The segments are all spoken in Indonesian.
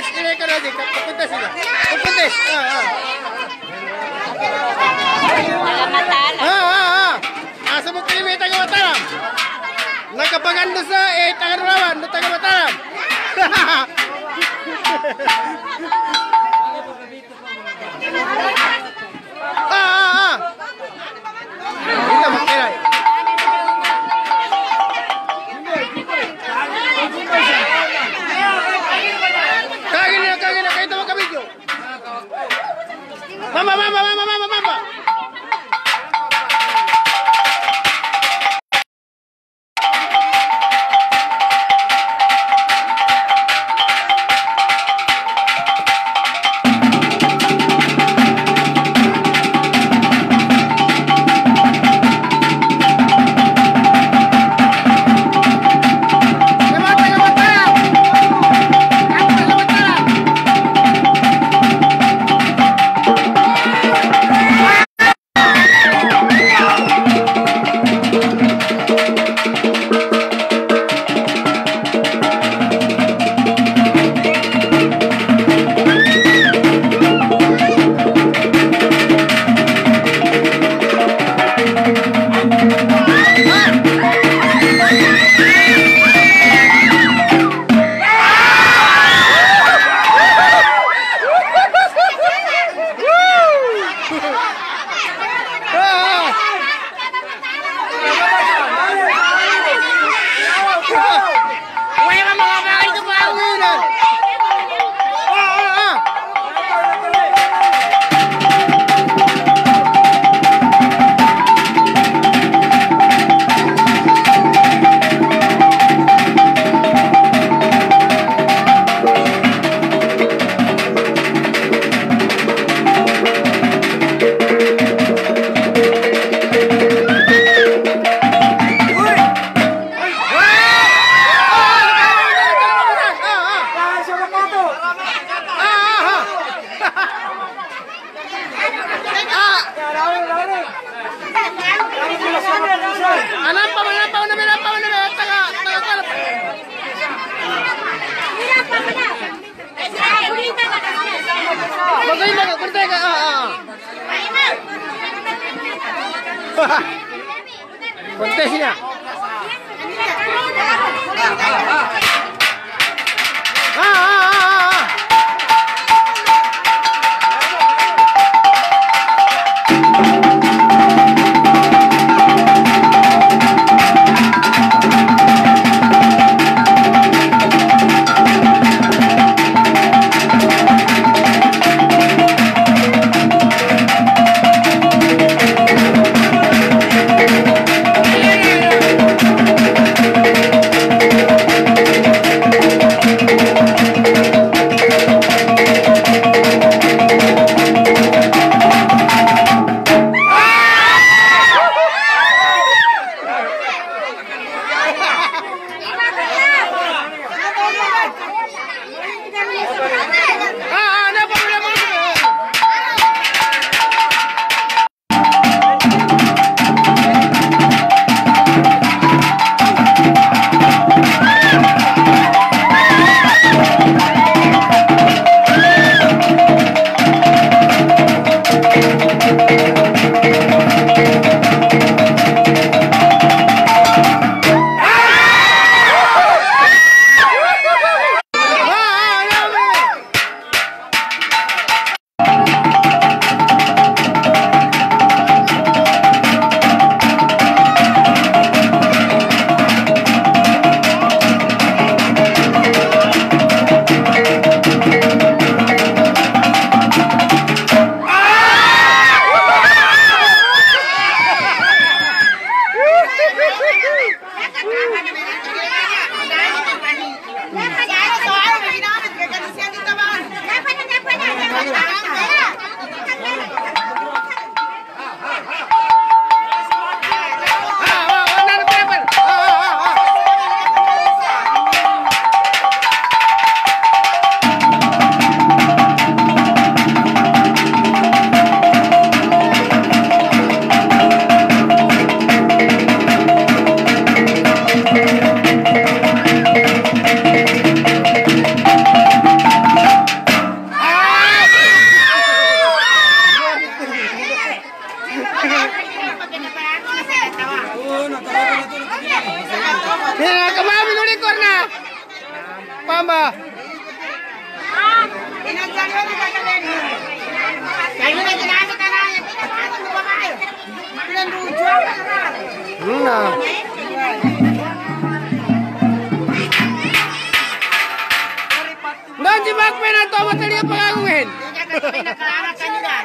guys, ini kan aja, kepuntes sila. Kepuntes. Ah, ah. Matalam. Ah, ah, ah. Asa mo kayo may taga Matalam? Nakapaganda sa eh, taga Rawan, na taga Matalam. ah, ah, ah. Hindi na. 妈妈妈妈妈妈妈慢妈また。こっちだしな。করে Nanti bak penat tobat dia pengagungan. Jangan penat anak.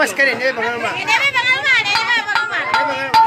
Mas, keren. ini pagar ini, Debe pagar más. Debe pagar más.